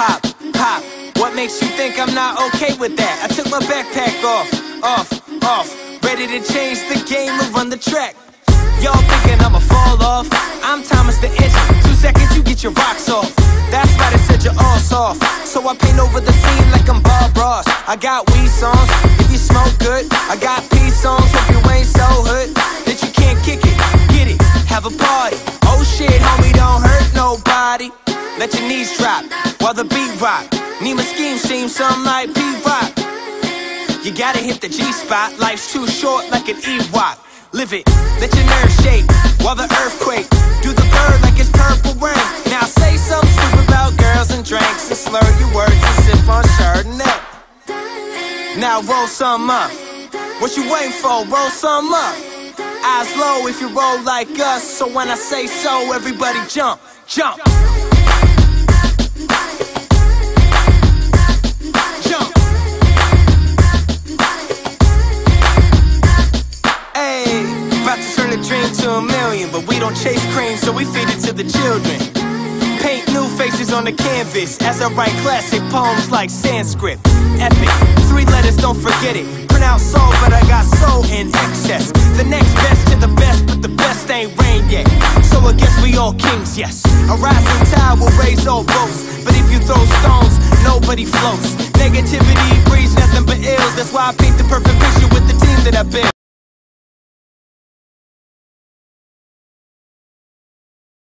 Pop, pop. What makes you think I'm not okay with that? I took my backpack off, off, off. Ready to change the game and run the track. Y'all thinking I'ma fall off? I'm Thomas the Engine. Two seconds, you get your rocks off. That's why they said you're all soft. So I paint over the scene like I'm Bob Ross. I got weed songs, if you smoke good. I got peace songs, if you ain't so hood. That you can't kick it, get it, have a party. Oh shit, homie, don't hurt nobody. Let your knees drop while the beat rock. Need my scheme seem something like P-Rock. You gotta hit the G-spot, life's too short like an Ewok. Live it, let your nerves shake while the earthquake. Do the bird like it's purple rain. Now say something stupid about girls and drinks and slur your words and sip on Chardonnay. Now roll some up. What you waiting for? Roll some up. Eyes low if you roll like us. So when I say so, everybody jump. Jump. Don't chase cream, so we feed it to the children. Paint new faces on the canvas as I write classic poems like Sanskrit. Epic, three letters, don't forget it. Pronounce soul, but I got soul in excess. The next best to the best, but the best ain't rain yet. So I guess we all kings, yes. A rising tide will raise all boats, but if you throw stones, nobody floats. Negativity breeds nothing but ills. That's why I paint the perfect picture with the team that I build.